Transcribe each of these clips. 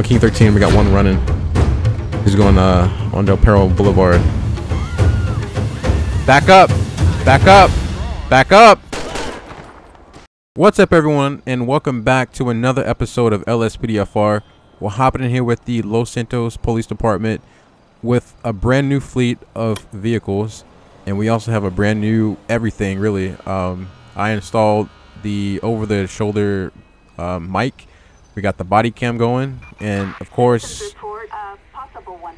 One King 13. We got one running. He's going uh, on Del Perro Boulevard. Back up! Back up! Back up! What's up, everyone, and welcome back to another episode of LSPDFR. We're hopping in here with the Los Santos Police Department with a brand new fleet of vehicles, and we also have a brand new everything. Really, um, I installed the over-the-shoulder uh, mic. We got the body cam going, and of course,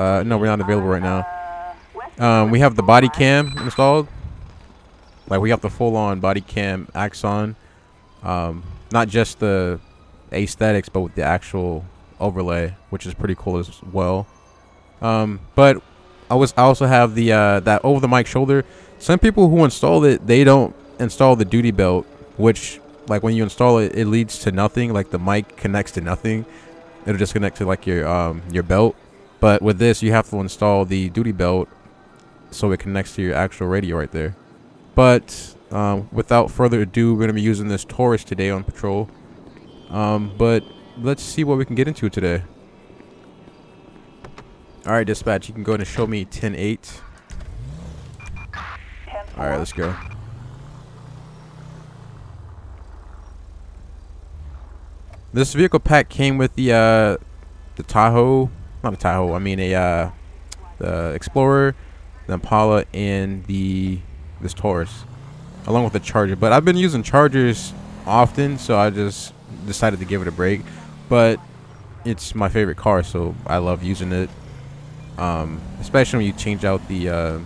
uh, no, we're not available right now. Um, we have the body cam installed. Like we have the full-on body cam Axon, um, not just the aesthetics, but with the actual overlay, which is pretty cool as well. Um, but I was I also have the uh, that over the mic shoulder. Some people who install it, they don't install the duty belt, which like when you install it, it leads to nothing. Like the mic connects to nothing. It'll just connect to like your um your belt. But with this, you have to install the duty belt so it connects to your actual radio right there. But um, without further ado, we're going to be using this Taurus today on patrol. Um, but let's see what we can get into today. All right, dispatch, you can go ahead and show me 10-8. All right, let's go. This vehicle pack came with the uh, the Tahoe, not a Tahoe, I mean a uh, the Explorer, the Impala, and the this Taurus, along with the Charger. But I've been using Chargers often, so I just decided to give it a break. But it's my favorite car, so I love using it. Um, especially when you change out the uh,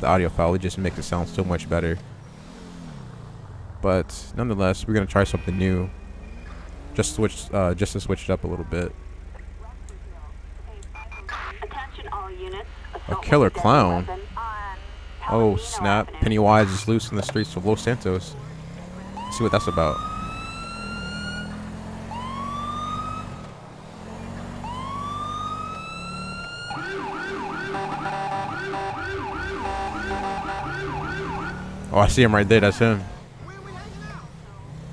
the audio file, it just makes it sound so much better. But nonetheless, we're gonna try something new. Just switch, uh, just to switch it up a little bit. A killer clown. Oh snap! Pennywise is loose in the streets of Los Santos. Let's see what that's about. Oh, I see him right there. That's him.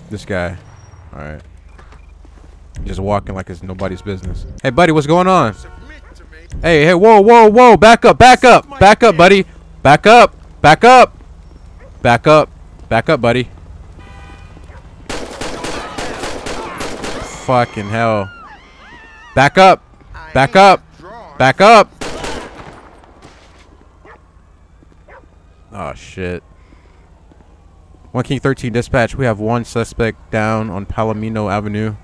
This guy. All right. Just walking like it's nobody's business. Hey, buddy, what's going on? Hey, hey, whoa, whoa, whoa. Back up, back up, back up, buddy. Back up, back up, back up, back up, buddy. Fucking hell. Back up, back up, back up. Oh, shit. 1 King 13 dispatch. We have one suspect down on Palomino Avenue.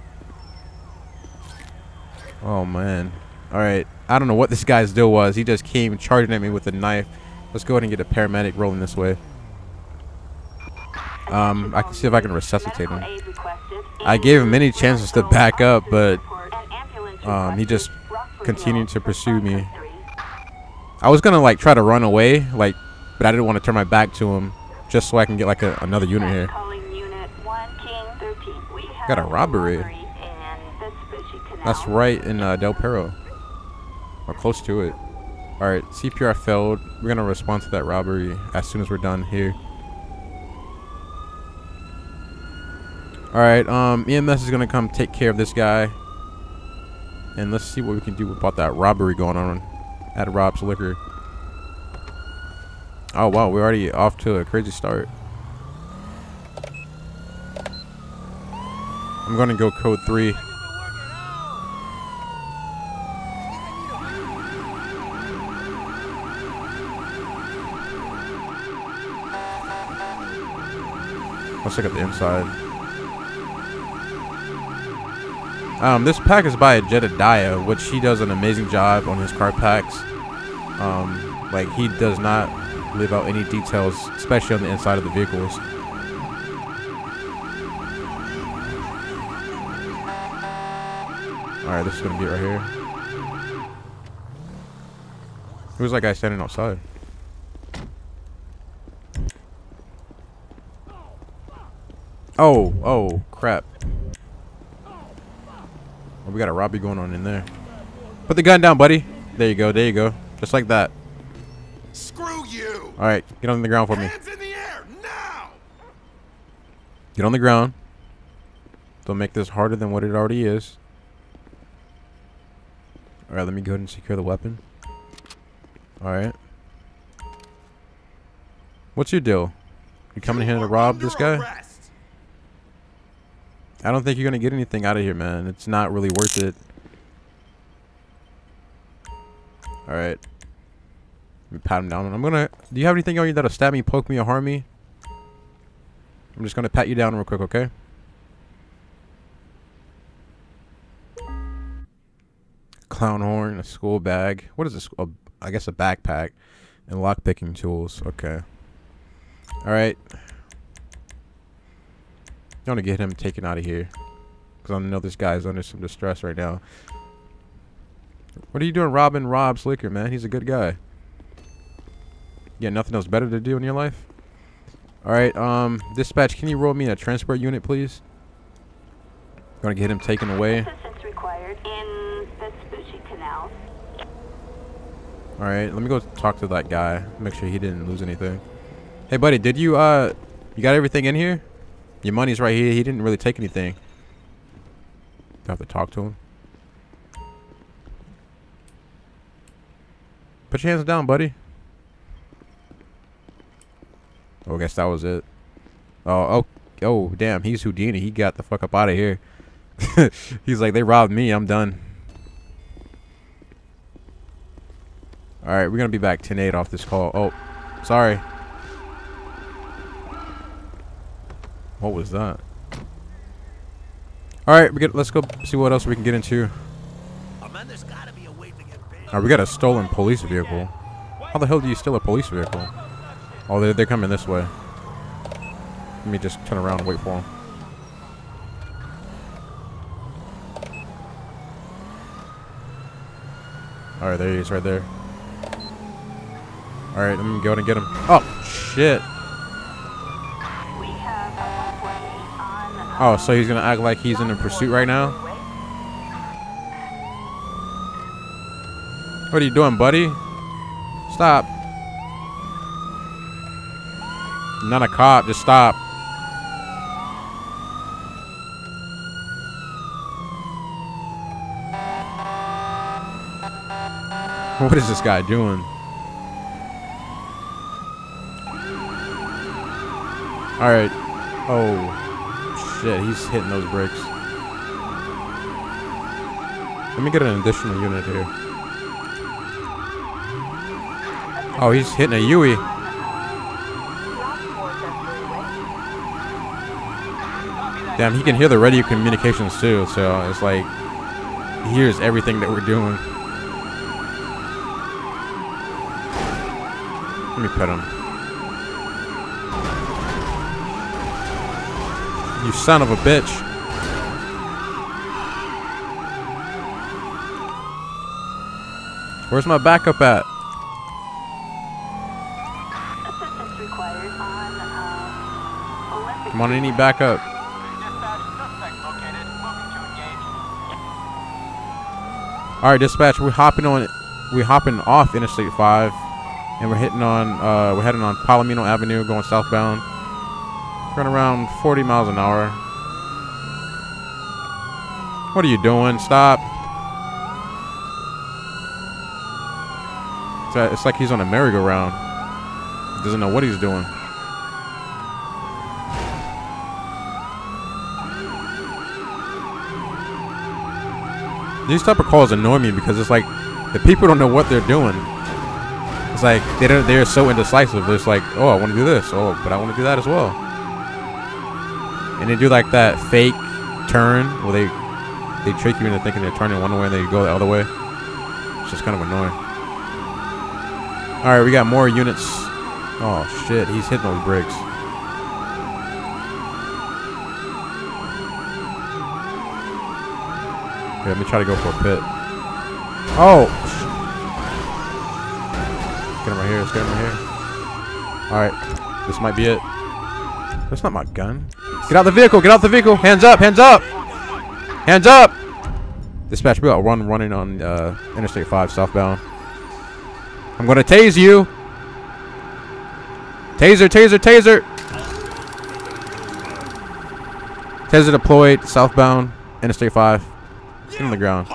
Oh, man. All right. I don't know what this guy's deal was. He just came charging at me with a knife. Let's go ahead and get a paramedic rolling this way. Um, I can see if I can resuscitate him. I gave him many chances to back up, but um, he just continued to pursue me. I was gonna like try to run away, like, but I didn't want to turn my back to him, just so I can get like a, another unit here. Got a robbery. That's right in uh, Del Perro. Or close to it. Alright, CPR failed. We're to respond to that robbery as soon as we're done here. Alright, um, EMS is to come take care of this guy. And let's see what we can do about that robbery going on at Rob's Liquor. Oh, wow, we're already off to a crazy start. I'm to go code 3. Let's look at the inside. Um, this pack is by Jedediah, which he does an amazing job on his car packs. Um, like he does not leave out any details, especially on the inside of the vehicles. All right, this is gonna be right here. Who's that guy standing outside? Oh, oh, crap. Oh, we got a robbery going on in there. Put the gun down, buddy. There you go, there you go. Just like that. Screw you! Alright, get on the ground for me. Hands in the air, now! Get on the ground. Don't make this harder than what it already is. Alright, let me go ahead and secure the weapon. Alright. What's your deal? You coming here to rob this guy? arrest. I don't think you're gonna get anything out of here, man. It's not really worth it. Alright. Let me pat him down. I'm gonna... Do you have anything on you that'll stab me, poke me, or harm me? I'm just gonna pat you down real quick, okay? Clown horn, a school bag. What is this? A, I guess a backpack. And lockpicking tools. Okay. Alright. I want to get him taken out of here. Because I know this guy's under some distress right now. What are you doing robbing Rob's liquor, man? He's a good guy. You got nothing else better to do in your life? Alright, um, dispatch, can you roll me a transport unit, please? Gonna get him taken away. Assistance required in Vespucci Canal. Alright, let me go talk to that guy. Make sure he didn't lose anything. Hey, buddy, did you, uh, you got everything in here? Your money's right here. He didn't really take anything. I have to talk to him? Put your hands down, buddy. Oh, I guess that was it. Oh, oh, oh, damn. He's Houdini. He got the fuck up out of here. He's like, they robbed me. I'm done. All right, we're gonna be back 10-8 off this call. Oh, sorry. What was that? All right, we get. Let's go see what else we can get into. All right, we got a stolen police vehicle. How the hell do you steal a police vehicle? Oh, they're, they're coming this way. Let me just turn around and wait for them. All right, there he is, right there. All right, let me go and get him. Oh, shit. Oh, so he's gonna act like he's in a pursuit right now? What are you doing, buddy? Stop. I'm not a cop, just stop. What is this guy doing? Alright. Oh, shit, he's hitting those bricks. Let me get an additional unit here. Oh, he's hitting a Yui. Damn, he can hear the radio communications too, so it's like he hears everything that we're doing. Let me pet him. You son of a bitch. Where's my backup at? Assistance required on uh, Come on, I need backup. All right, dispatch. We're hopping on. We're hopping off Interstate 5, and we're hitting on. Uh, we're heading on Palomino Avenue, going southbound. Running around 40 miles an hour. What are you doing? Stop. It's, uh, it's like he's on a merry-go-round. Doesn't know what he's doing. These type of calls annoy me because it's like the people don't know what they're doing. It's like they don't, they're so indecisive. It's like, oh, I want to do this. Oh, but I want to do that as well. And they do like that fake turn where they they trick you into thinking they're turning one way and they go the other way. It's just kind of annoying. All right, we got more units. Oh shit, he's hitting those bricks. Okay, let me try to go for a pit. Oh! Get him right here. Let's get him right here. Alright. This might be it. That's not my gun. Get out the vehicle. Get out the vehicle. Hands up. Hands up. Hands up. Dispatch, we got one running on uh, Interstate 5 southbound. I'm going to tase you. Taser, taser, taser. Taser deployed southbound Interstate 5. Get on the ground.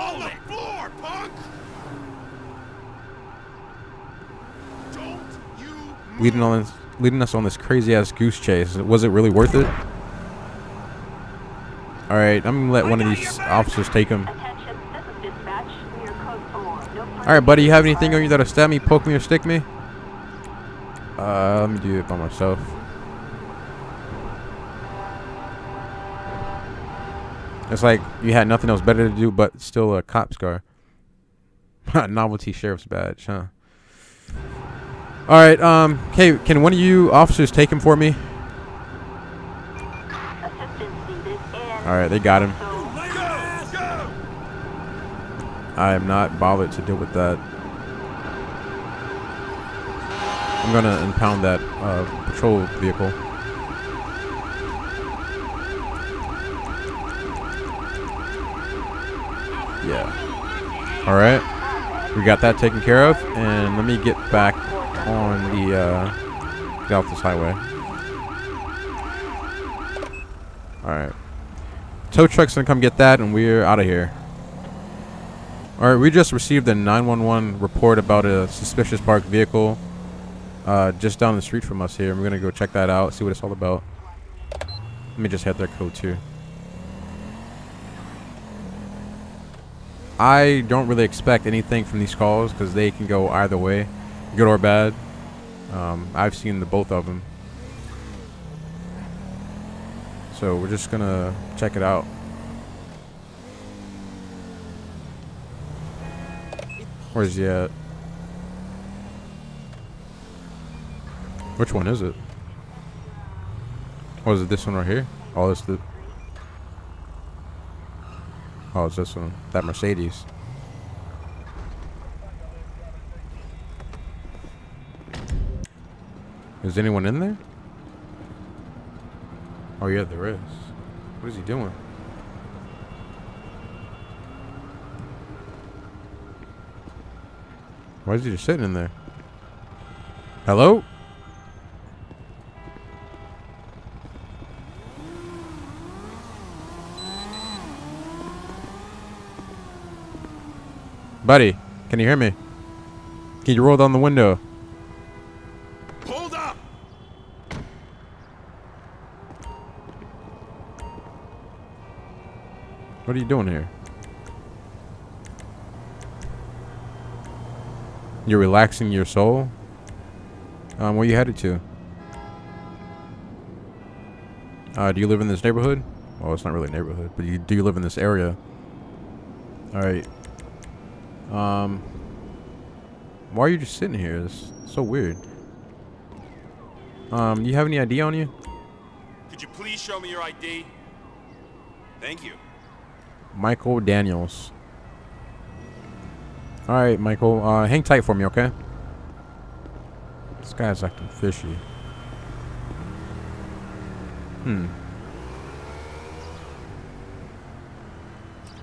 leading on this, leading us on this crazy ass goose chase. Was it really worth it? All right, I'm gonna let one of these officers take him. Attention, this is dispatch. We are code 4. No All right, buddy, you have anything on you that'll stab me, poke me, or stick me? Uh, let me do it by myself. It's like you had nothing else better to do, but still a cop's car. Novelty sheriff's badge, huh? All right, um, okay, can one of you officers take him for me? Needed in. All right, they got him. I am not bothered to deal with that. I'm gonna impound that uh, patrol vehicle. Yeah. All right. We got that taken care of, and let me get back on the uh, get off this highway. All right. Tow truck's gonna come get that, and we're out of here. All right, we just received a 911 report about a suspicious parked vehicle uh, just down the street from us here. We're gonna go check that out, see what it's all about. Let me just head their code too. I don't really expect anything from these calls because they can go either way, good or bad. Um, I've seen the both of them. So we're just gonna check it out. Where's he at? Which one is it? Oh, is it this one right here? Oh, it's the. Oh, it's this one. That Mercedes. Is anyone in there? Oh, yeah, there is. What is he doing? Why is he just sitting in there? Hello? Buddy, can you hear me? Can you roll down the window? What are you doing here? You're relaxing your soul? Um, where you headed to? Uh, do you live in this neighborhood? Well, it's not really a neighborhood, but you, do you live in this area? Alright. Um, why are you just sitting here? It's so weird. Um, you have any ID on you? Could you please show me your ID? Thank you. Michael Daniels. Alright, Michael. Uh, hang tight for me, okay? This guy's acting fishy. Hmm.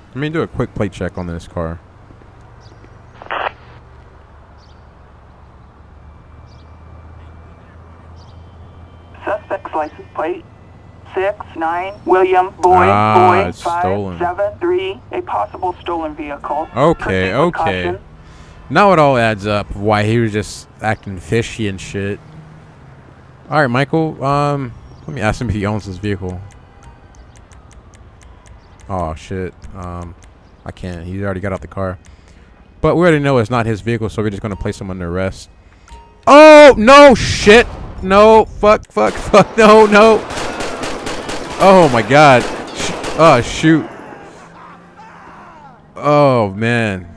Let me do a quick plate check on this car. Suspect's license plate six nine William Boyd Ah, Boyd five stolen. seven three. A possible stolen vehicle. Okay, okay. caution. Now it all adds up why he was just acting fishy and shit. Alright, Michael. Um, let me ask him if he owns this vehicle. Oh, shit. Um, I can't. He already got out the car. But we already know it's not his vehicle, so we're just going to place him under arrest. Oh, no, shit. No, fuck, fuck, fuck. No, no. Oh, my God. Sh oh, shoot. Oh, man.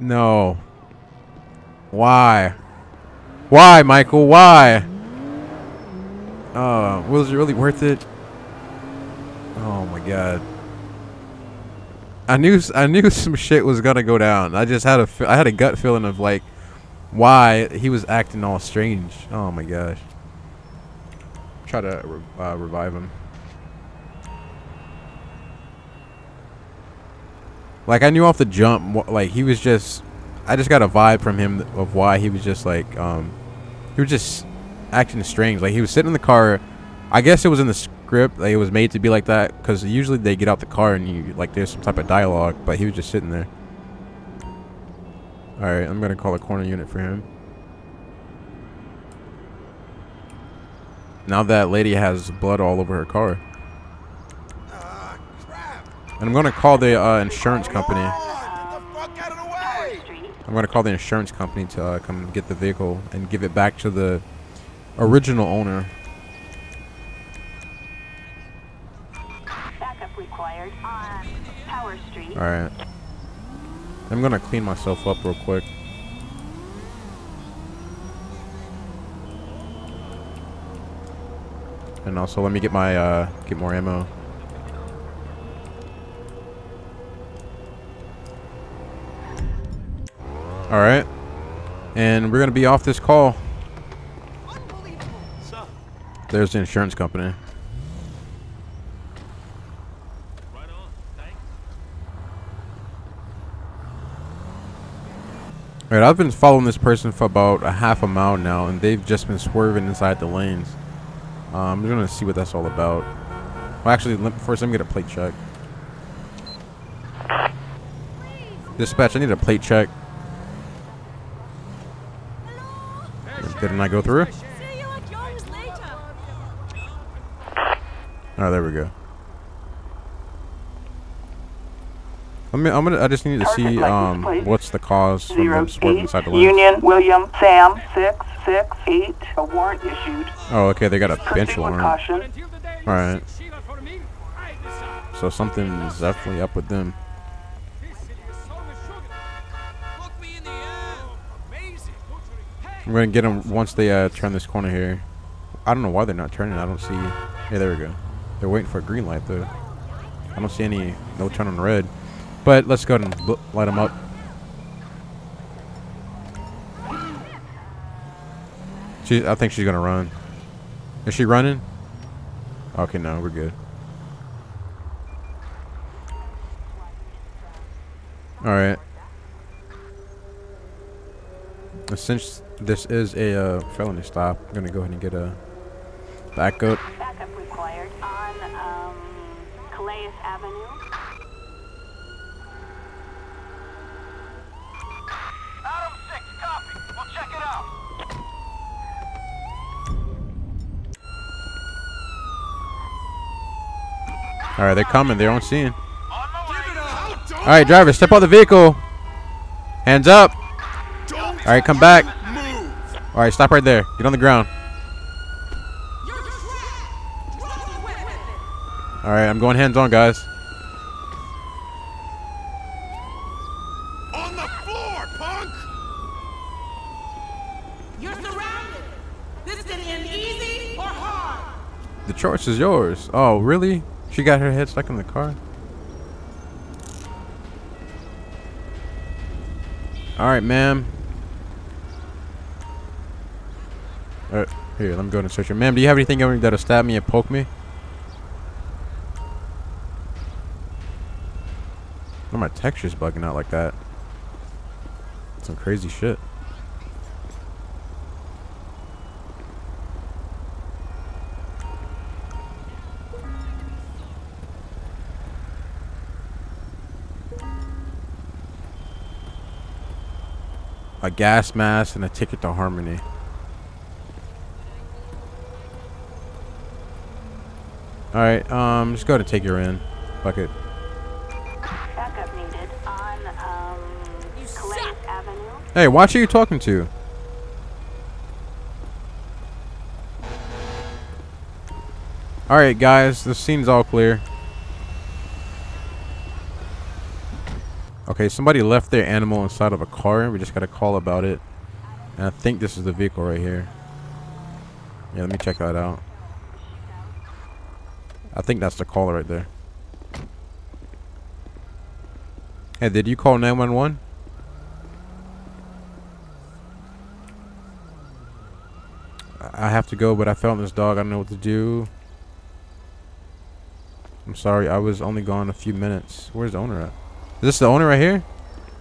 No. Why? Why, Michael? Why? Oh, was it really worth it? Oh my god. I knew I knew some shit was gonna go down. I just had a I had a gut feeling of like why he was acting all strange. Oh my gosh. Try to uh, revive him. Like I knew off the jump, like he was just. I just got a vibe from him of why he was just like, um, he was just acting strange. Like he was sitting in the car. I guess it was in the script. Like it was made to be like that because usually they get out the car and you like there's some type of dialogue, but he was just sitting there. All right, I'm gonna call a coroner unit for him. Now that lady has blood all over her car. And I'm gonna call the uh, insurance company. I'm gonna call the insurance company to uh, come get the vehicle and give it back to the original owner. Backup required on Tower Street. All right. I'm gonna clean myself up real quick. And also, let me get my uh, get more ammo. All right, and we're gonna be off this call. There's the insurance company. right Alright, I've been following this person for about a half a mile now, and they've just been swerving inside the lanes. Um, I'm just gonna see what that's all about. Well, actually, let, first let me get a plate check. Dispatch, I need a plate check. Didn't I go through? See you at Young's later. Oh, there we go. I mean, I'm gonna. I just need to Target see um what's the cause from Zero swerving eight inside the lanes. Union William Sam six six eight. A warrant issued. Oh, okay, they got a bench Proceed warrant. caution. Alright. So something's definitely up with them. I'm gonna get them once they uh, turn this corner here. I don't know why they're not turning. I don't see. Hey, there we go. They're waiting for a green light though. I don't see any. No turn on red. But let's go and light them up. She. I think she's gonna run. Is she running? Okay, no, we're good. All right. Since this is a uh, felony stop, I'm gonna go ahead and get a backup. Backup required on um, Calais Avenue. Adam 6, copy. We'll check it out. All right, they're coming. They're on scene. On. All right, driver, step out the vehicle. Hands up. All right, come back. All right, stop right there. Get on the ground. You're trapped. Drop the weapon. All right, I'm going hands on, guys. On the floor, punk! You're surrounded. This can end easy or hard. The choice is yours. Oh, really? She got her head stuck in the car. All right, ma'am. Here, let me go and search her. Ma'am, do you have anything that'll stab me and poke me? Why my texture's bugging out like that? Some crazy shit. a gas mask, and a ticket to Harmony. Alright, um, just go to take your in. Fuck it. Backup needed on um, You Avenue. Hey, watch who you're talking to. Alright, guys, the scene's all clear. Okay, somebody left their animal inside of a car. We just got a call about it. And I think this is the vehicle right here. Yeah, let me check that out. I think that's the caller right there. Hey, did you call 911? I have to go, but I found this dog. I don't know what to do. I'm sorry, I was only gone a few minutes. Where's the owner at? Is this the owner right here?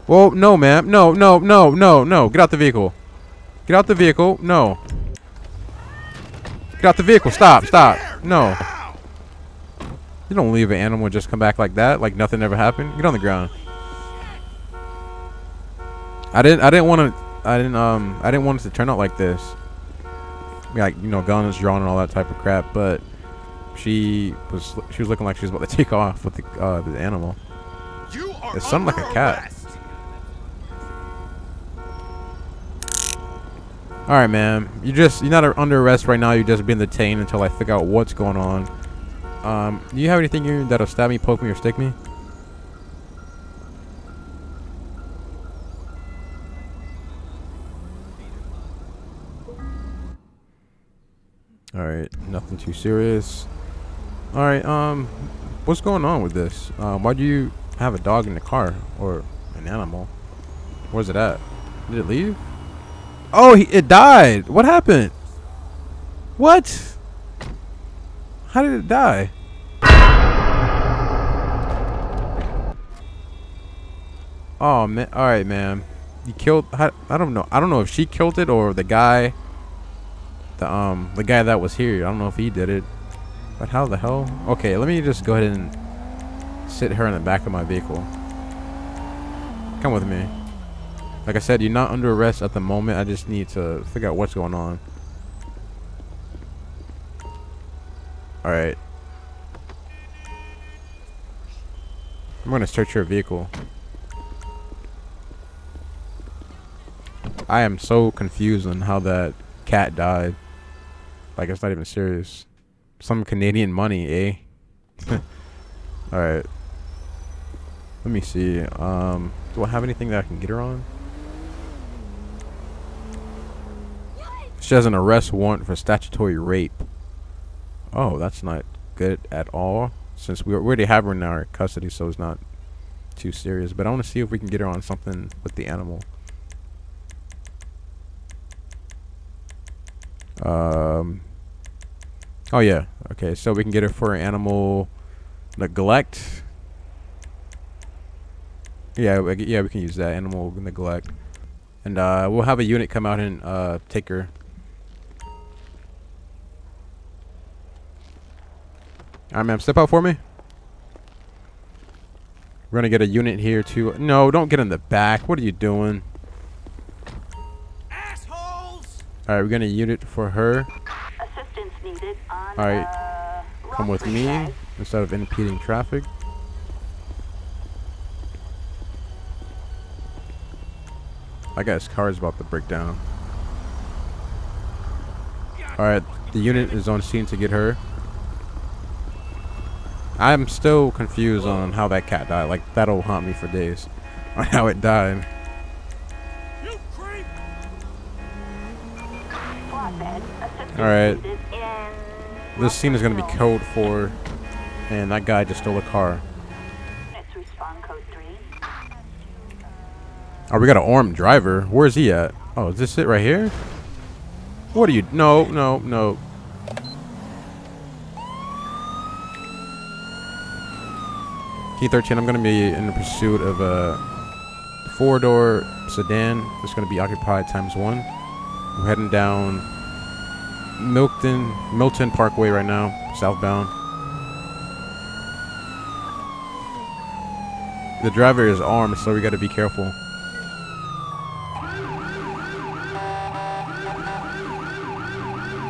Well, no, ma'am. No, no, no, no, no. Get out the vehicle. Get out the vehicle. No. Get out the vehicle. Stop, stop. No. You don't leave an animal and just come back like that, like nothing ever happened. Get on the ground. I didn't. I didn't want to. I didn't. Um. I didn't want it to turn out like this. like you know guns drawn and all that type of crap. But she was she was looking like she was about to take off with the uh, the animal. You are It sounded like a cat. arrest. All right, man. You just you're not under arrest right now. You're just being detained until I figure out what's going on. Um, do you have anything here that'll stab me, poke me, or stick me? All right, nothing too serious. All right, um, what's going on with this? Um, why do you have a dog in the car or an animal? Where's it at? Did it leave? Oh, he, it died. What happened? What? How did it die? Oh man! All right, man. You killed. I, I don't know. I don't know if she killed it or the guy. The um the guy that was here. I don't know if he did it. But how the hell? Okay, let me just go ahead and sit her in the back of my vehicle. Come with me. Like I said, you're not under arrest at the moment. I just need to figure out what's going on. Alright. I'm gonna search your vehicle. I am so confused on how that cat died. Like it's not even serious. Some Canadian money, eh? Alright. Let me see. Um, do I have anything that I can get her on? She has an arrest warrant for statutory rape. Oh, that's not good at all. Since we already have her in our custody, so it's not too serious. But I want to see if we can get her on something with the animal. Um. Oh yeah. Okay, so we can get her for animal neglect. Yeah, we, yeah, we can use that animal neglect, and uh, we'll have a unit come out and uh, take her. Alright, ma'am, step out for me. We're gonna get a unit here too. No, don't get in the back. What are you doing? Assholes! Alright, we're gonna unit for her. Assistance needed on. Alright, uh, Come with me Drive. instead of impeding traffic. That guy's car is about to break down. Alright, the unit is on scene to get her. I'm still confused on how that cat died. Like, that'll haunt me for days. On how it died. You creep! Flatbed. Assistance Alright. This scene is going to be code 4. And that guy just stole a car. Units respond code 3. Oh, we got an armed driver. Where's he at? Oh, is this it right here? What are you? No, no, no. Key 13, I'm going to be in the pursuit of a four-door sedan that's going to be occupied times one. We're heading down Milton, Milton Parkway right now, southbound. The driver is armed, so we got to be careful.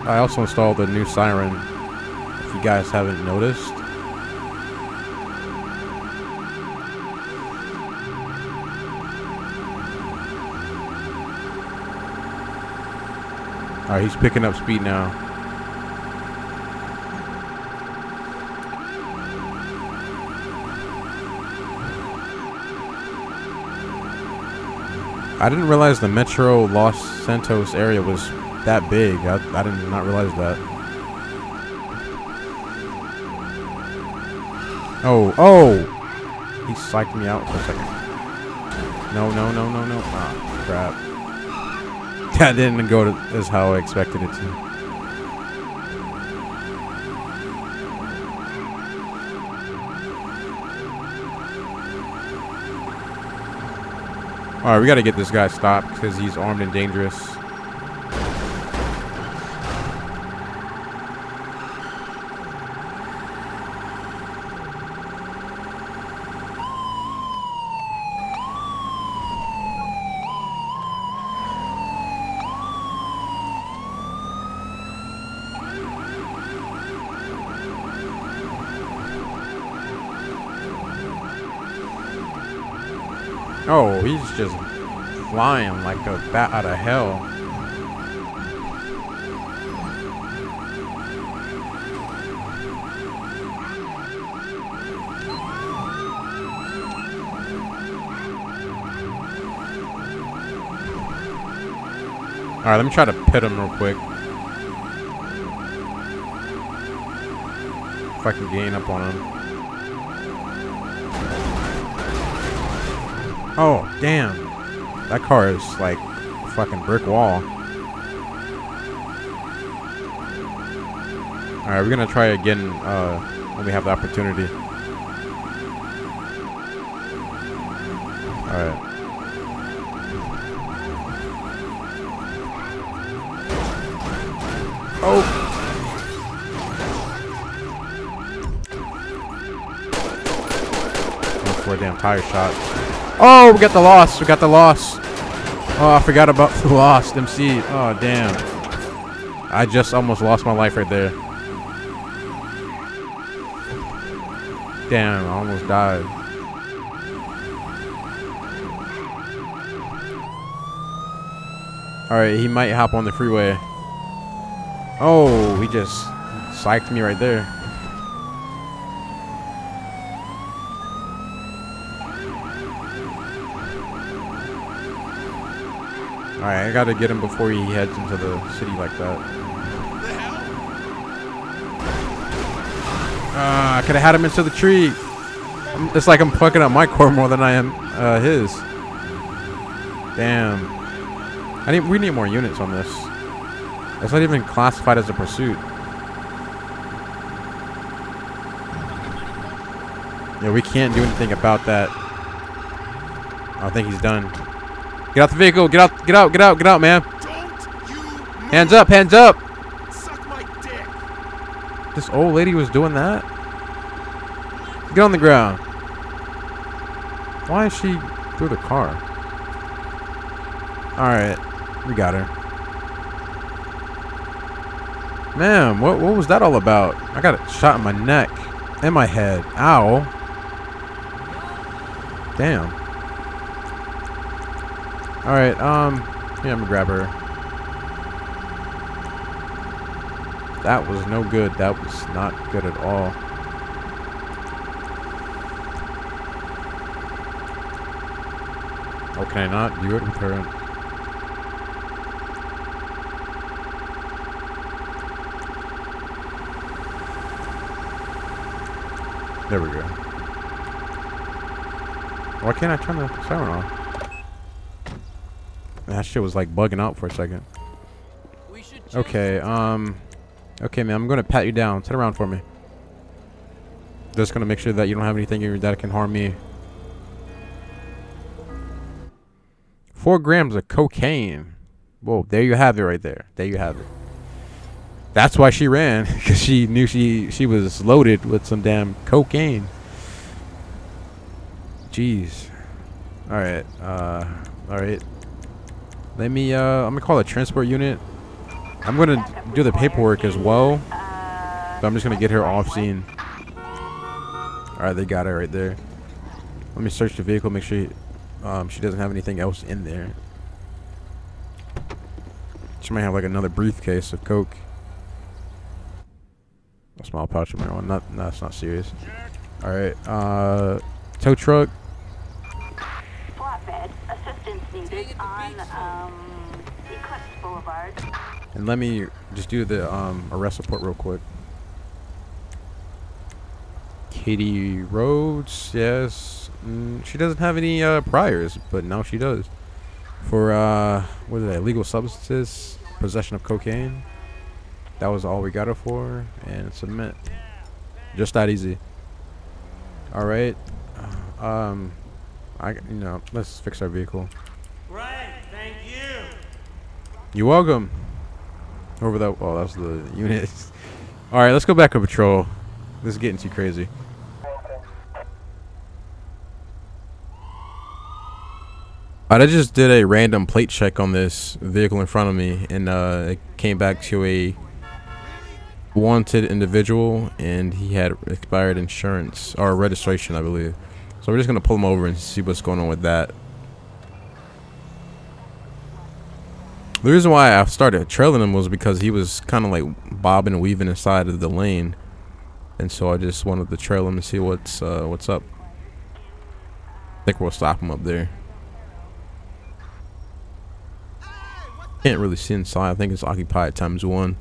I also installed a new siren. If you guys haven't noticed. Alright, he's picking up speed now. I didn't realize the Metro Los Santos area was that big. I, I did not realize that. Oh, oh! He psyched me out for a second. No, no, no, no, no. Ah, crap. That didn't go to, as how I expected it to. Alright, we gotta get this guy stopped because he's armed and dangerous. Oh, he's just flying like a bat out of hell. Alright, let me try to pit him real quick. If I can gain up on him. Oh, damn. That car is like a fucking brick wall. Alright, we're gonna try again uh, when we have the opportunity. Alright. Oh! For a damn tire shot. Oh, we got the loss. We got the loss. Oh, I forgot about the loss. MC. Oh, damn. I just almost lost my life right there. Damn, I almost died. Alright, he might hop on the freeway. Oh, he just psyched me right there. Alright, I gotta get him before he heads into the city like that. Ah, I could have had him into the tree. It's like I'm fucking up my core more than I am uh, his. Damn. I need. We need more units on this. It's not even classified as a pursuit. Yeah, we can't do anything about that. I think he's done. Get out the vehicle. Get out. Get out. Get out. Get out, man. Hands up. Hands up. This old lady was doing that? Get on the ground. Why is she through the car? Alright. We got her. Man, what, what was that all about? I got a shot in my neck. And my head. Ow. Damn. Alright, um... Yeah, I'm gonna grab her. That was no good. That was not good at all. Oh, can I not do it with her? There we go. Why can't I turn the siren off? That shit was like bugging out for a second. Okay, um... Okay, man, I'm gonna pat you down. Turn around for me. Just gonna make sure that you don't have anything in your that can harm me. Four grams of cocaine. Whoa, there you have it right there. There you have it. That's why she ran, because she knew she she was loaded with some damn cocaine. Jeez. All right. Uh. All right. Let me. Uh. I'm gonna call a transport unit. I'm gonna do the paperwork as well. But I'm just gonna get her off scene. Alright, they got her right there. Let me search the vehicle, make sure um, she doesn't have anything else in there. She might have like another briefcase of coke. A small pouch of marijuana. Not, no, that's not serious. Alright, uh, tow truck. Flatbed. Assistance needed on um, Eclipse Boulevard. And let me just do the um, arrest report real quick. Katie Rhodes, yes. Mm, she doesn't have any uh, priors, but now she does. For, uh, what is that, illegal substances, possession of cocaine. That was all we got her for. And submit. Just that easy. Alright. Um, I, you know, let's fix our vehicle. You're welcome. Over that. Oh, that's the unit. All right, let's go back on patrol. This is getting too crazy. I just did a random plate check on this vehicle in front of me, and uh, it came back to a wanted individual, and he had expired insurance or registration, I believe. So we're just gonna pull him over and see what's going on with that. The reason why I started trailing him was because he was kind of like bobbing and weaving inside of the lane, and so I just wanted to trail him and see what's uh, what's up. I think we'll stop him up there. Can't really see inside. I think it's occupied times one.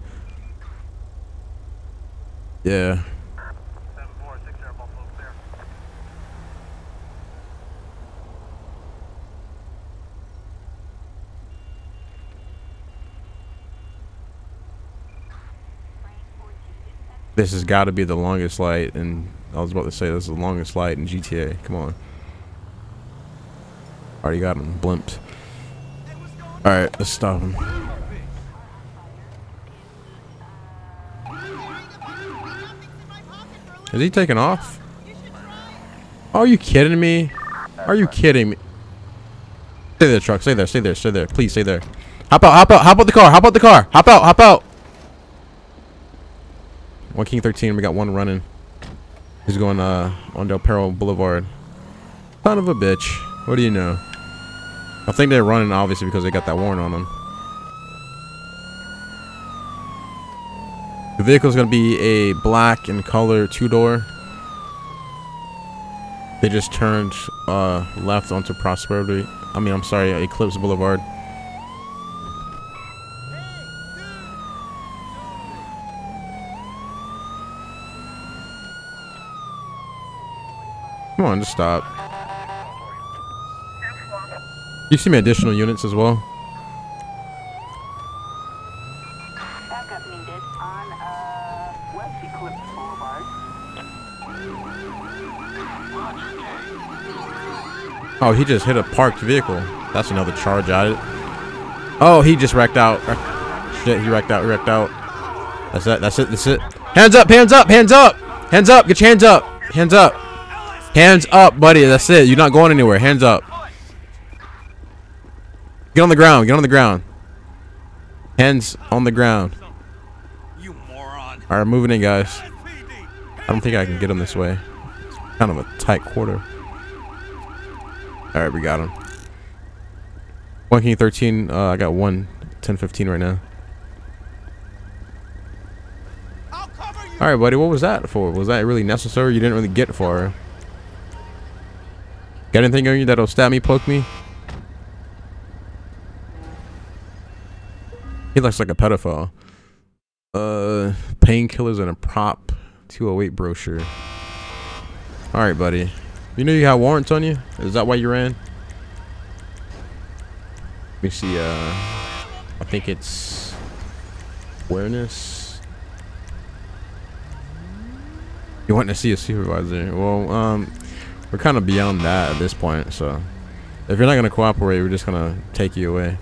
Yeah. This has got to be the longest light, and I was about to say this is the longest light in GTA. Come on. Already got him blimped. Alright, let's stop him. Is he taking off? Are you kidding me? Are you kidding me? Stay there, truck. Stay there. Stay there. Stay there. Please stay there. Hop out. Hop out. Hop out the car. Hop out the car. Hop out. Hop out. One King 13. We got one running. He's going uh, on Del Perro Boulevard. Son of a bitch. What do you know? I think they're running obviously because they got that warrant on them. The vehicle is going to be a black in color two-door. They just turned uh, left onto Prosperity. I mean, I'm sorry, Eclipse Boulevard. Come on, just stop. You see me additional units as well? Backup needed on uh, West Eclipse Boulevard. Oh, he just hit a parked vehicle. That's another charge at it. Oh, he just wrecked out. Shit, he wrecked out, he wrecked out. That's it, that's it, that's it. Hands up, hands up, hands up! Hands up, get your hands up! Hands up! Hands up, buddy, that's it. You're not going anywhere. Hands up. Get on the ground, get on the ground. Hands on the ground. Moron. Alright, moving in, guys. I don't think I can get him this way. It's kind of a tight quarter. Alright, we got him. 1 King 13, uh, I got one 10 15 right now. Alright, buddy, what was that for? Was that really necessary? You didn't really get far. Got anything on you that'll stab me, poke me? He looks like a pedophile. Uh, painkillers and a prop 208 brochure. Alright, buddy. You know you have warrants on you? Is that why you ran? Let me see, uh, I think it's awareness. You want to see a supervisor? Well, um, we're kind of beyond that at this point, so if you're not going to cooperate, we're just going to take you away.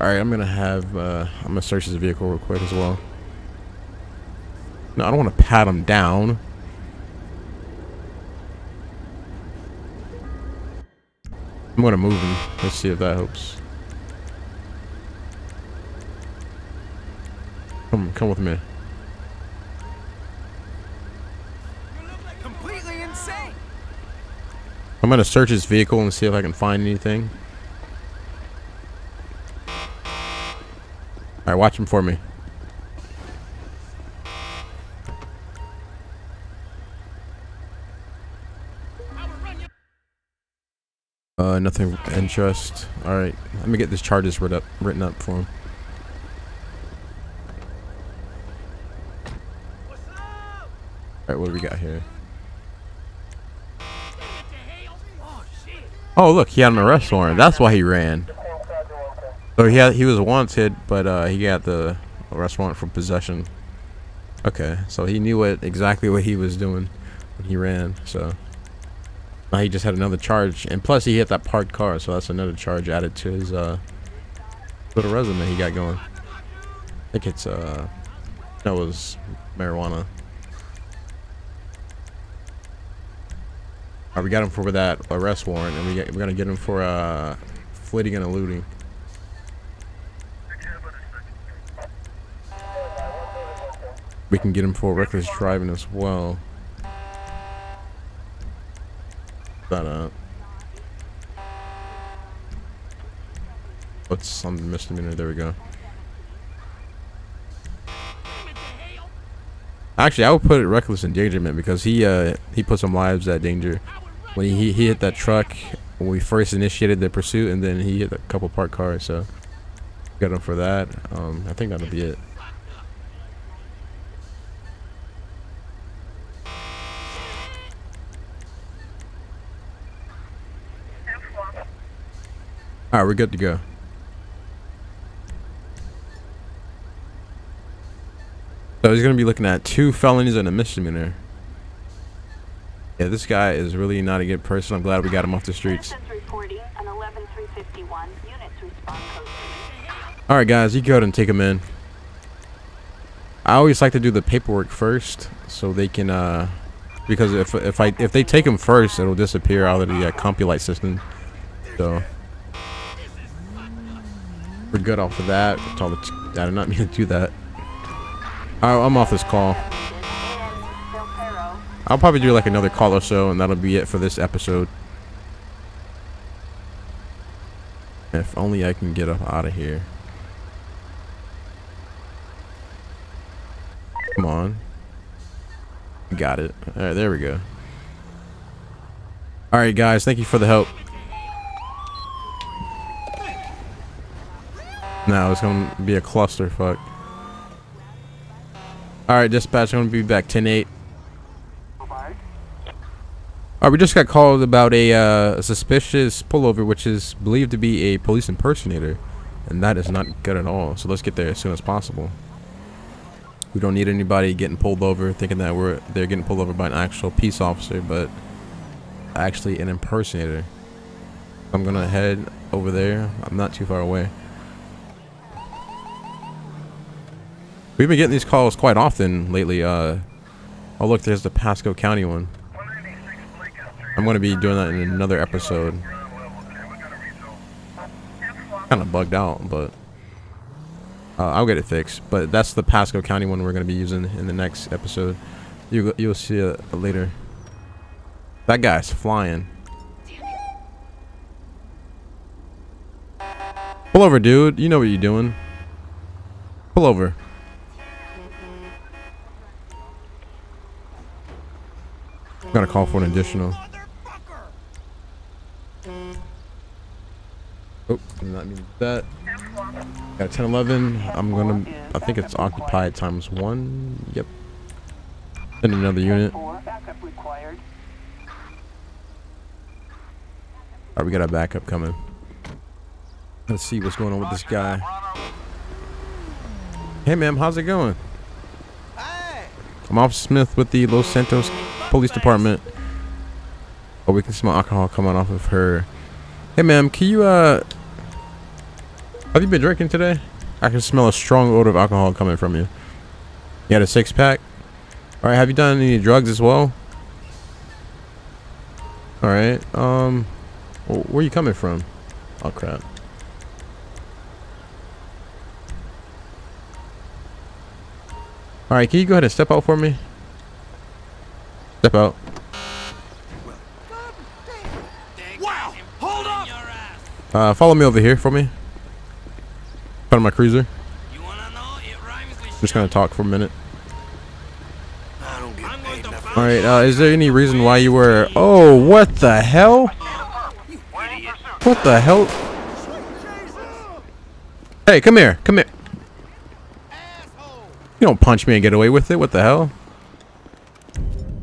Alright, I'm going to have, uh, I'm going to search his vehicle real quick as well. No, I don't want to pat him down. I'm going to move him. Let's see if that helps. Come, come with me. I'm gonna search his vehicle and see if I can find anything. Alright, watch him for me. Uh, nothing of interest. Alright, let me get this charges written up, written up for him. Alright, what do we got here? Oh, look, he had an arrest warrant. That's why he ran. So he had, he was wanted, but uh, he got the arrest warrant for possession. Okay, so he knew what exactly what he was doing when he ran. So now he just had another charge, and plus he hit that parked car, so that's another charge added to his uh, little resume he got going. I think it's uh, that was marijuana. We got him for that arrest warrant, and we get, we're gonna get him for uh, fleeing and eluding. We can get him for reckless driving as well. That up. Uh, what's some misdemeanor? There we go. Actually, I would put it reckless endangerment because he uh, he put some lives at danger when he he hit that truck when we first initiated the pursuit, and then he hit a couple parked cars. So got him for that. Um, I think that'll be it. All right, we're good to go. So he's gonna be looking at two felonies and a misdemeanor. Yeah, this guy is really not a good person. I'm glad we got him off the streets. Citizens reporting an 11351. Units All right, guys, you go ahead and take him in. I always like to do the paperwork first, so they can, uh, because if if I if they take him first, it'll disappear out of the uh, CompuLite system. So we're good off of that. That's all the- I did not mean to do that. All right, I'm off this call. I'll probably do like another call or so, and that'll be it for this episode. If only I can get up out of here. Come on. Got it. Alright, there we go. Alright, guys, thank you for the help. Now it's gonna be a clusterfuck. Alright, dispatch, I'm gonna be back 10 8. Provide. We just got called about a, uh, suspicious pullover, which is believed to be a police impersonator, and that is not good at all. So let's get there as soon as possible. We don't need anybody getting pulled over thinking that we're they're getting pulled over by an actual peace officer, but actually an impersonator. I'm gonna head over there. I'm not too far away. We've been getting these calls quite often lately. Uh, oh look, there's the Pasco County one. I'm going to be doing that in another episode. Kind of bugged out, but uh, I'll get it fixed. But that's the Pasco County one we're going to be using in the next episode. You you'll see it later. That guy's flying. Pull over, dude. You know what you're doing. Pull over. I'm gonna call for an additional. Oh, not mean that. Got 10 11. I'm gonna. I think it's occupied times one. Yep. Send another unit. All Four. Backup required. right, we got a backup coming. Let's see what's going on with this guy. Hey, ma'am, how's it going? I'm Officer Smith with the Los Santos Police Department. Oh, we can smell alcohol coming off of her. Hey, ma'am, can you, uh... Have you been drinking today? I can smell a strong odor of alcohol coming from you. You had a six-pack? Alright, have you done any drugs as well? Alright, um... wh- Where you coming from? Oh, crap. Alright, can you go ahead and step out for me? Step out. Wow! Hold up! Uh, follow me over here for me. Front of my cruiser. You wanna know? It rhymes with Just gonna talk for a minute. I don't get paid enough. All right. Uh, is there any reason why you were? Oh, what the hell? What the hell? Hey, come here. Come here. You don't punch me and get away with it. What the hell?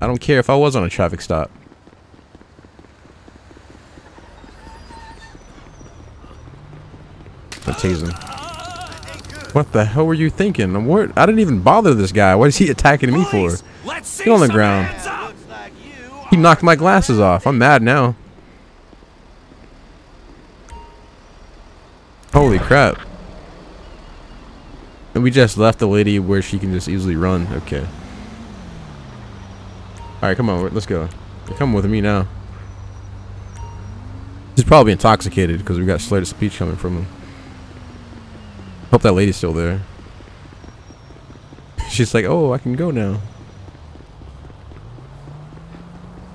I don't care if I was on a traffic stop. I'm tasing. What the hell were you thinking? I'm. I didn't even bother this guy. What is he attacking me for? Let's Get on the ground. hands. He knocked my glasses off. I'm mad now. Holy crap. And we just left the lady where she can just easily run. Okay. Alright, come on. Let's go. You're with me now. He's probably intoxicated because we got slurred speech coming from him. Hope that lady's still there. She's like, oh, I can go now.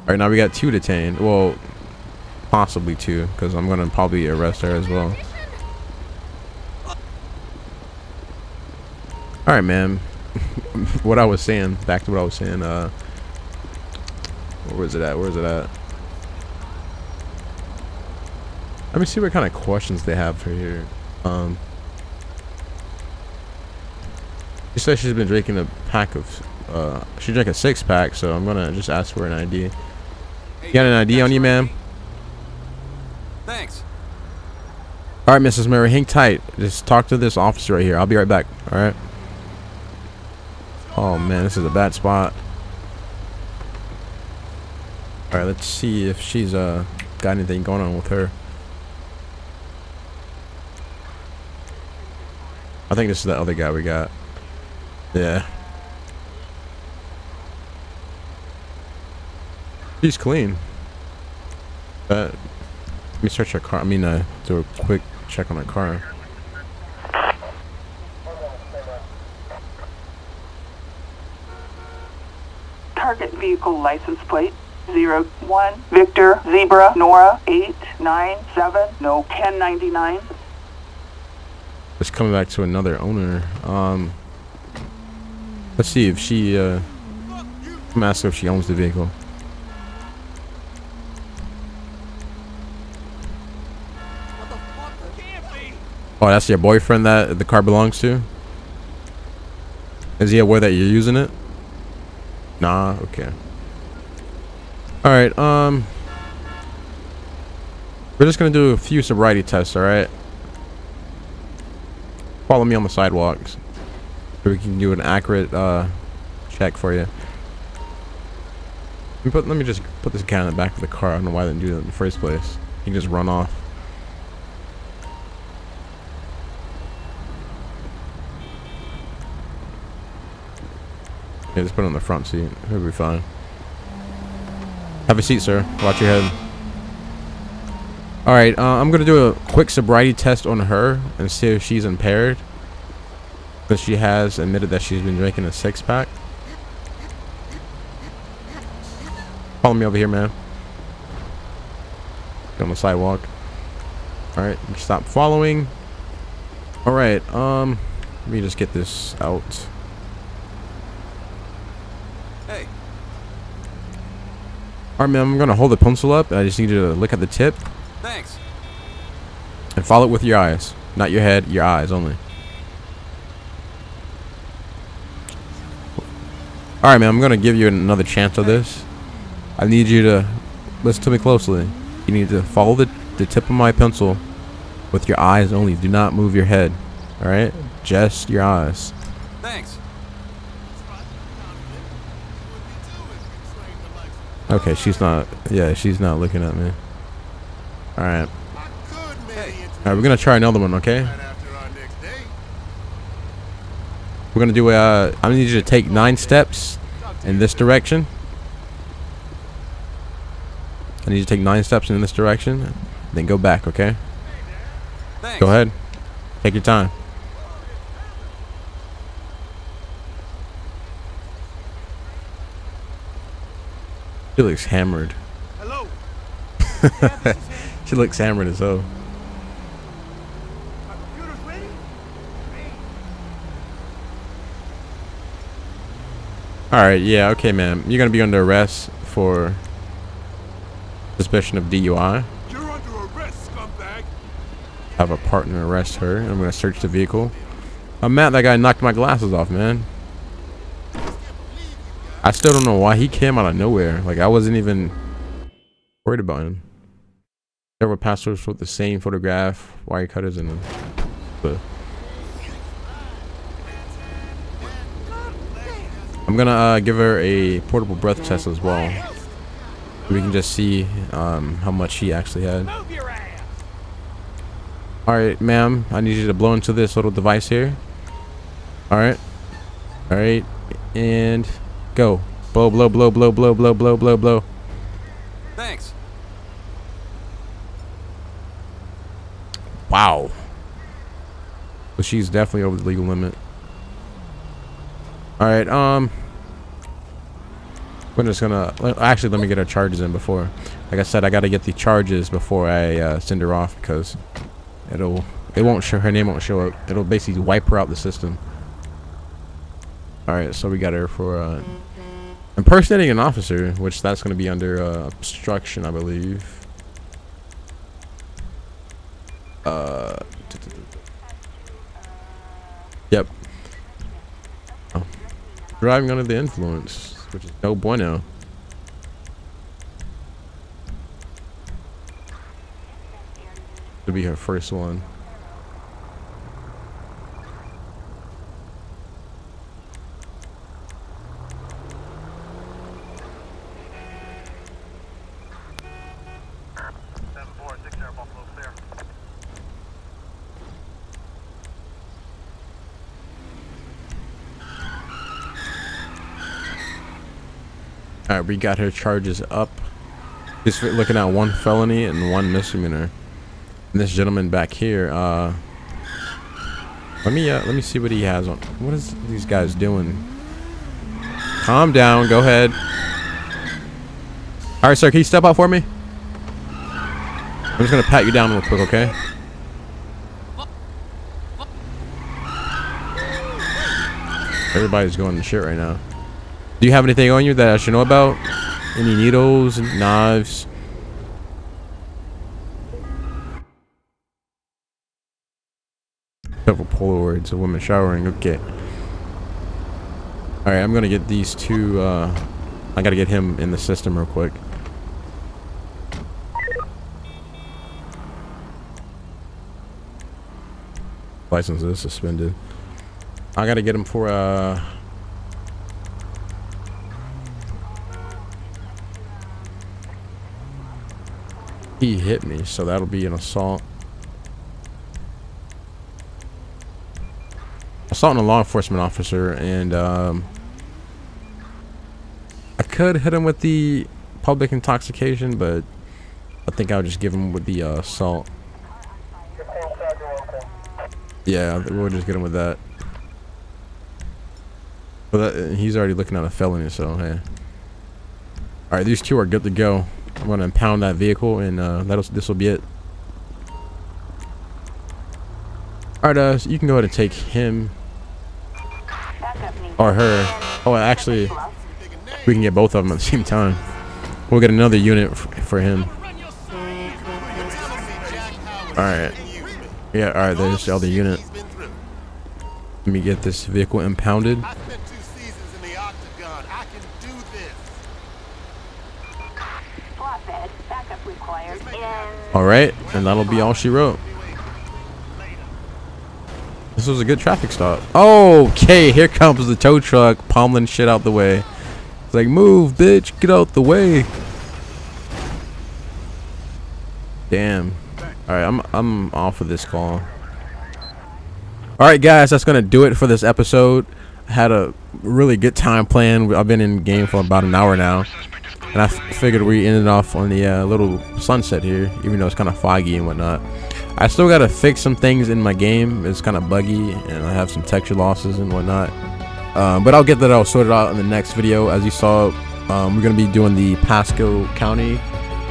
Alright, now we got two detained. Well, possibly two, because I'm going to probably arrest her as well. Alright, ma'am. what I was saying, back to what I was saying, uh, where is it at? Where is it at? Let me see what kind of questions they have for here. Um, she says she's been drinking a pack of, uh, she drank a six pack, so I'm gonna just ask for an ID. You got an ID on you, ma'am? Thanks. All right, Mrs. Murray, hang tight. Just talk to this officer right here. I'll be right back. All right. Oh man, this is a bad spot. All right, let's see if she's uh got anything going on with her. I think this is the other guy we got. Yeah. She's clean. But let me search her car. I mean, uh, do a quick check on her car. Target vehicle license plate zero one Victor Zebra Nora eight nine seven no ten ninety nine. It's coming back to another owner. Um, let's see if she. Uh, I'm ask her if she owns the vehicle. Oh, that's your boyfriend that the car belongs to? Is he aware that you're using it? Nah, okay. Alright, um... We're just gonna do a few sobriety tests, alright? Follow me on the sidewalks. We can do an accurate, uh, check for you. Let me, put, let me just put this guy in the back of the car. I don't know why I didn't do that in the first place. He can just run off. Yeah, just put it on the front seat. He'll be fine. Have a seat, sir. Watch your head. Alright, uh, I'm going to do a quick sobriety test on her and see if she's impaired. Because she has admitted that she's been drinking a six-pack. Follow me over here, man. On the sidewalk. Alright, stop following. Alright, um, let me just get this out. Hey, Alright, man, I'm gonna hold the pencil up. I just need you to look at the tip thanks. and follow it with your eyes. Not your head, your eyes only. Alright, man, I'm gonna give you another chance of this. I need you to listen to me closely. You need to follow the, the tip of my pencil with your eyes only. Do not move your head. Alright? Just your eyes. Thanks. Okay, she's not. Yeah, she's not looking at me. Alright. Alright, we're gonna try another one, okay? We're gonna do uh I need you to take nine steps in this direction. I need you to take nine steps in this direction. Then go back, okay? Thanks. Go ahead. Take your time. She looks hammered. Hello. She looks hammered as hell. Alright, yeah, okay, ma'am. You're gonna be under arrest for suspicion of DUI. You're under arrest, scumbag. Have a partner arrest her. I'm gonna search the vehicle. Uh, I'm mad that guy knocked my glasses off, man. I still don't know why he came out of nowhere. Like I wasn't even worried about him. Several pastors with the same photograph, wire cutters, and the. I'm gonna uh, give her a portable breath test as well. We can just see um, how much she actually had. Move your ass. Alright, ma'am. I need you to blow into this little device here. Alright. Alright. And go. Blow, blow, blow, blow, blow, blow, blow, blow, blow. Thanks. Wow. But she's definitely over the legal limit. Alright, um. We're just gonna. Actually, let me get our charges in before. Like I said, I gotta get the charges before I uh, send her off because it'll. It won't show. Her name won't show up. It'll basically wipe her out the system. All right, so we got her for uh, impersonating an officer, which that's going to be under uh, obstruction, I believe. Uh, yep. Driving under the influence, which is no bueno. To be her first one. Alright, we got her charges up. Just looking at one felony and one misdemeanor. And this gentleman back here, uh let me uh let me see what he has on what is these guys doing? Calm down, go ahead. Alright sir, can you step out for me? I'm just gonna pat you down real quick, okay? Everybody's going to shit right now. Do you have anything on you that I should know about? Any needles, knives? Several Polaroids of women showering. Okay. Alright, I'm gonna get these two, uh... I gotta get him in the system real quick. License is suspended. I gotta get him for, uh... He hit me, so that'll be an assault. Assaulting a law enforcement officer, and um, I could hit him with the public intoxication, but I think I'll just give him with the uh, assault. Yeah, we'll just get him with that. But that, he's already looking at a felony, so hey. All right, these two are good to go. I'm gonna impound that vehicle, and uh, that'll this will be it. All right, uh, so you can go ahead and take him or her. Oh, actually, we can get both of them at the same time. We'll get another unit for him. All right. Yeah. All right. There's the other unit. Let me get this vehicle impounded. All right, and that'll be all she wrote. This was a good traffic stop. Okay, here comes the tow truck, pommeling shit out the way. It's like, move, bitch, get out the way. Damn. All right, I'm I'm off of this call. All right, guys, that's gonna do it for this episode. I had a really good time playing. I've been in game for about an hour now. And I figured we ended off on the uh, little sunset here, even though it's kind of foggy and whatnot. I still got to fix some things in my game. It's kind of buggy, and I have some texture losses and whatnot. Um, but I'll get that all sorted out in the next video. As you saw, um, we're to be doing the Pasco County.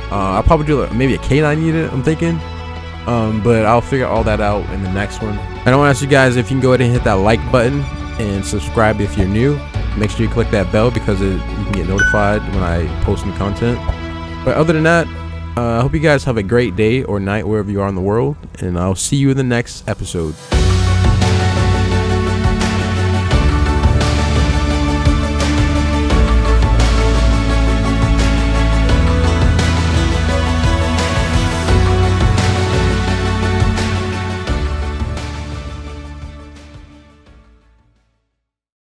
Uh, I'll probably do like maybe a K9 unit, I'm thinking. Um, but I'll figure all that out in the next one. And I want to ask you guys if you can go ahead and hit that like button and subscribe if you're new make sure you click that bell because it, you can get notified when I post new content. But other than that, uh, I hope you guys have a great day or night wherever you are in the world, and I'll see you in the next episode.